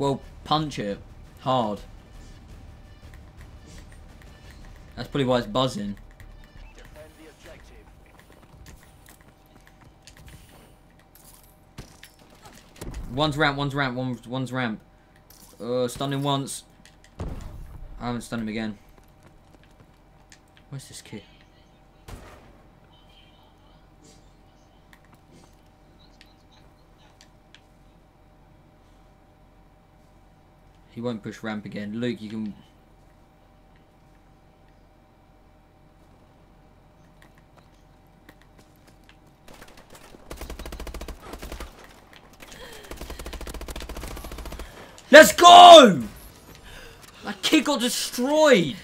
Well, punch it. Hard. That's probably why it's buzzing. One's ramp, one's ramp, one's, one's ramp. Uh, stunned him once. I haven't stunned him again. Where's this kid? He won't push ramp again. Luke, you can... Let's go! That kid got destroyed!